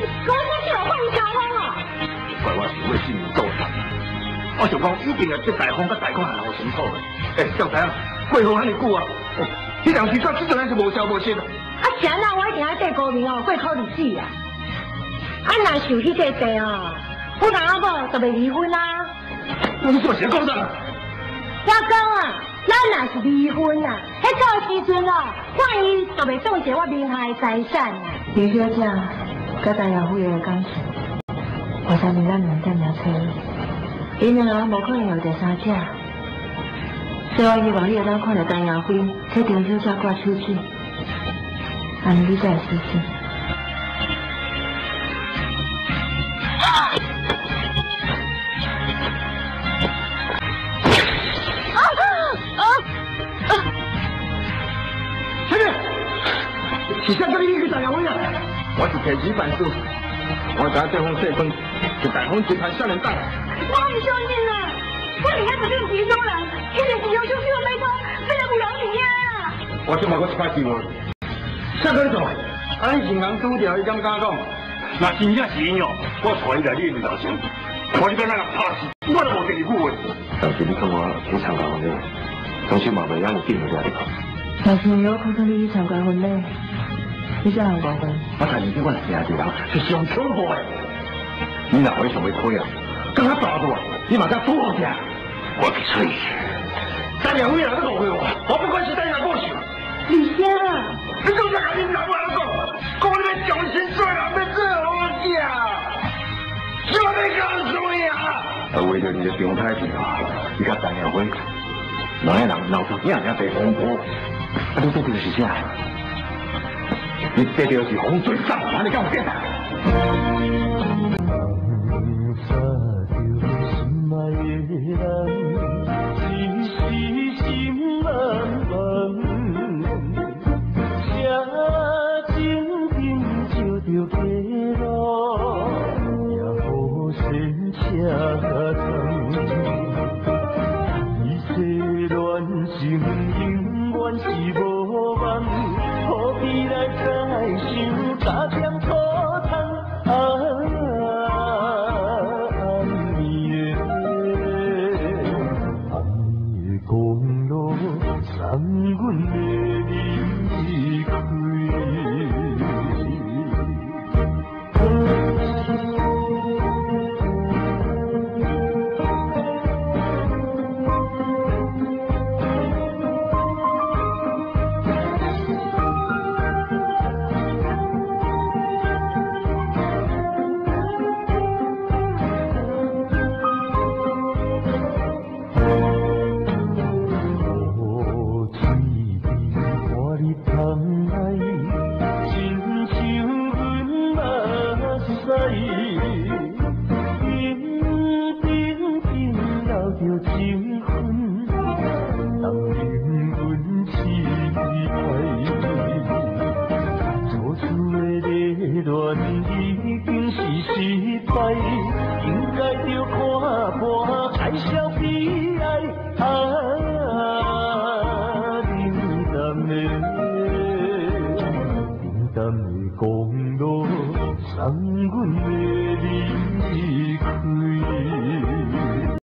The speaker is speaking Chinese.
我这是有换交风啊！怪我是为性命做事，我想讲一定要这大风甲大公还好清楚的。哎，小仔啊，过好遐尼久啊，你两时说这阵还是无消无息啊。啊，现在我一定要对高明哦，过考虑死啊！啊，若受迄个罪哦，不然阿婆就袂离婚啦。我做啥讲啥？我讲啊，咱若是离婚啊，迄个时阵哦，万一就袂冻结我名下的财产啊。刘小姐，甲陈耀辉的感情，我相信咱两点了找伊，因两个无可能有第三者，所以我希望你会当看到陈耀辉替张小姐挂手指，安尼你才会死心。前面，是啥叫你去陈耀辉啊？我是提起办事，我知这封信封是大丰集团少年党。我唔相信啊！我离开这个其中人，一定是有秀秀的没错，这个不容易啊！我今嘛我一摆机会，啥可你做？啊，你是人拄掉，伊敢敢讲？那真正是因哦，我带伊来你面头前，我这边那个拍死，我都无跟你误会。但是你看我去参加婚礼，总是嘛袂让你见到这里头。但是有看到你去参加婚礼，你才能讲分。我睇你这我是兄弟人，是上恐怖的。你哪会想要亏啊？跟他打过，你马上多点。我给吹去。三两位人都误会我，我不管是单人过去。李先，你总是甲你男话讲，讲你们重新做人要做好事，做咩告诉呀？啊，为了你的状态去啊，你甲陈耀辉，两个人闹出这样样大风波，啊，你这条是啥？你这条是洪水上船，你敢有变？的，情，永远是无望，你来再想加点苦痛？啊，暗暝的暗暝的公路，送阮的离开。应该着看破爱笑悲哀。公路送阮要离开。